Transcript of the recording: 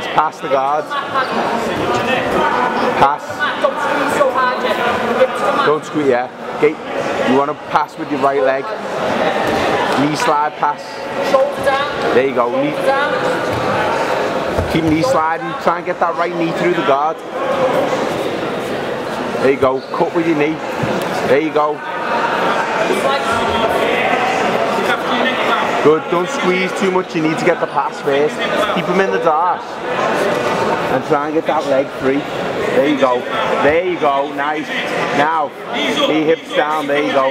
guard. Pass. Don't squeeze so hard, the man. Don't squeeze, yeah. Get, you want to pass with your right leg. Knee slide pass. There you go. Knee, keep knee sliding. Try and get that right knee through the guard. There you go. Cut with your knee. There you go. Good. Don't squeeze too much. You need to get the pass first. Keep him in the dark. And try and get that leg free. There you go. There you go. Nice. Now, he hips down. There you go.